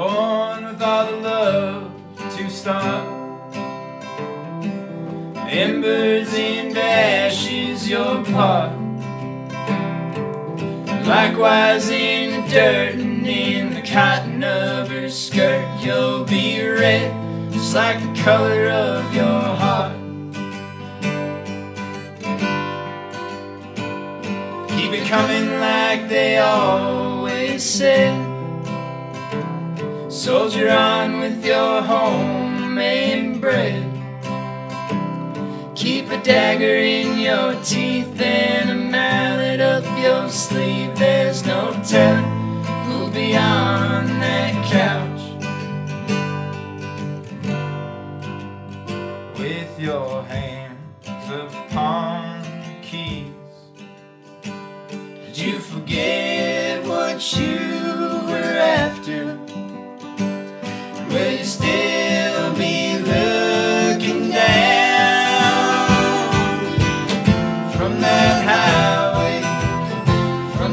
Born with all the love to stop, Embers and ashes, your part. Likewise in the dirt and in the cotton of her skirt, you'll be red, just like the color of your heart. Keep it coming like they always said. Soldier on with your homemade bread. Keep a dagger in your teeth and a mallet up your sleeve. There's no telling who'll be on that couch. With your hands upon the keys Did you forget what you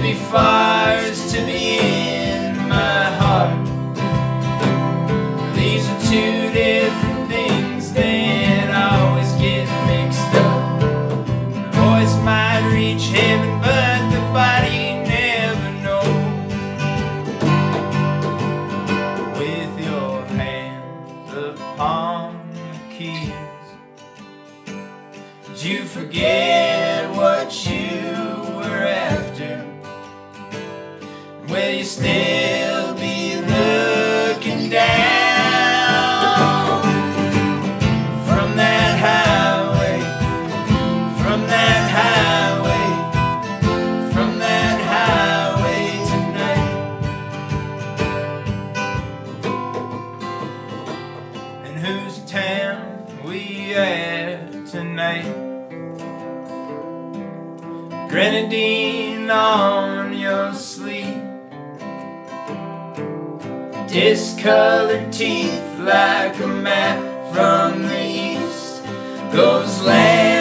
Be far is to be in my heart. These are two different things that always get mixed up. The voice might reach heaven, but the body never knows. With your hands upon the keys, did you forget what you Will you still be looking down from that highway? From that highway? From that highway tonight? And whose town we at tonight? Grenadine on your sleeve Discolored teeth like a map from the east. Lands that